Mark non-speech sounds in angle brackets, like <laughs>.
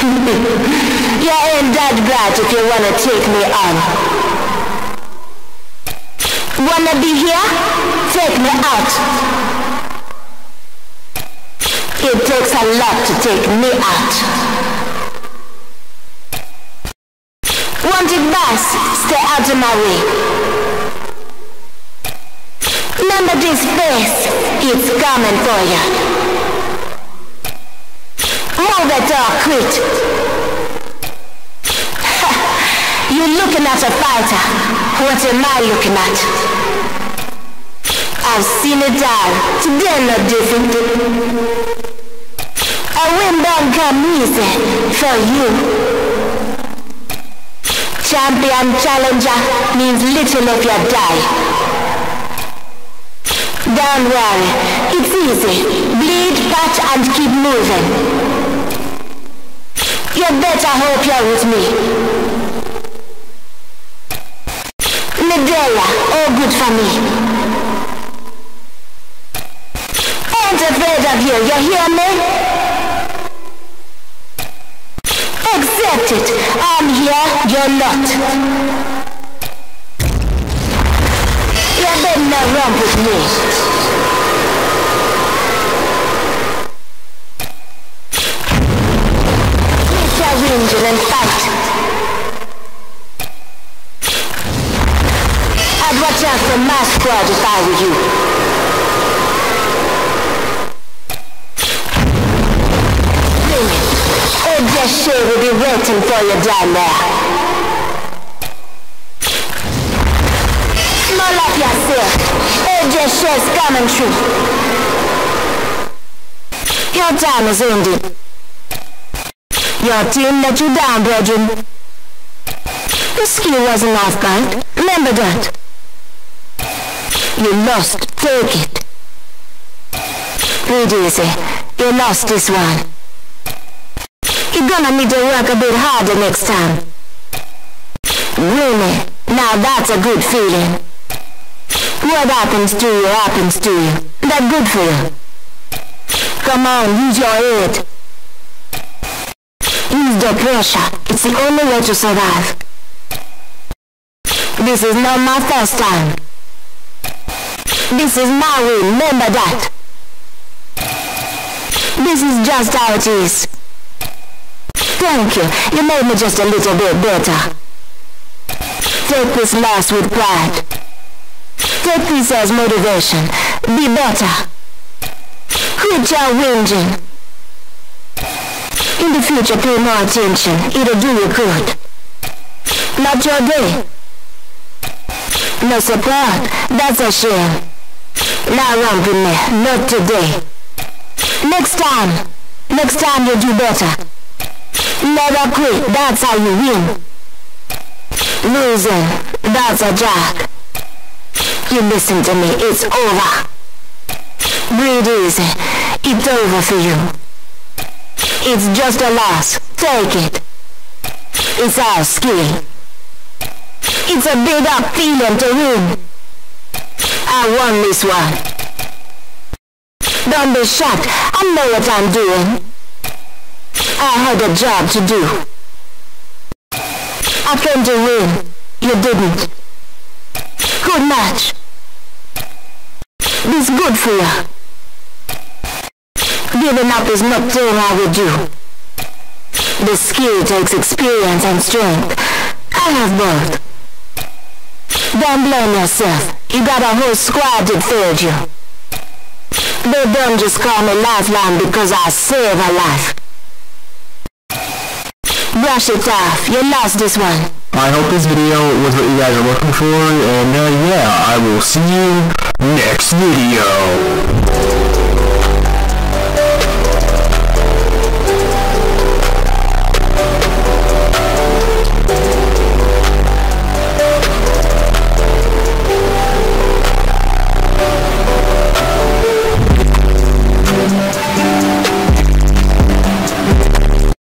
you ain't that bright if you wanna take me on. Wanna be here? Take me out. It takes a lot to take me out. Want it best? Stay out of my way. Remember this face, it's coming for you. Or quit. <laughs> You're looking at a fighter. What am I looking at? I've seen it all. Today no different. A win don't come easy for you. Champion challenger means little if you die. Don't worry, it's easy. Bleed, patch, and keep moving. You better hope you're with me. Medea, all good for me. Ain't afraid of you, you hear me? Accept it. I'm here, you're not. You better not run with me. Engine and fight. I'd watch out for my squad if I were you. It. Ajay Che will be waiting for you down there. Small up yourself. Ajay Che's coming through. Your time is ended. Your team let you down, brethren. The skill wasn't off guard. Remember that. You lost. Take it. Breathe easy. You lost this one. You're gonna need to work a bit harder next time. Really? Now that's a good feeling. What happens to you happens to you. That's good for you. Come on, use your head. Use the pressure. It's the only way to survive. This is not my first time. This is my way, remember that. This is just how it is. Thank you. You made me just a little bit better. Take this loss with pride. Take this as motivation. Be better. Quit your whinging. In the future, pay more attention. It'll do you good. Not your day. No support. That's a shame. Run with me. Not today. Next time. Next time you'll do better. Never quit. That's how you win. Losing. That's a jack. You listen to me. It's over. Breathe easy. It's over for you. It's just a loss. Take it. It's our skill. It's a big up feeling to win. I won this one. Don't be shocked. I know what I'm doing. I had a job to do. I came to win. You didn't. Good match. This good for you. Giving up is not doing I would do. The skill takes experience and strength. I have both. Don't blame yourself. You got a whole squad that failed you. They don't just call me Lifeline because I save a life. Brush it off. You lost this one. I hope this video was what you guys are looking for, and uh, yeah, I will see you next video.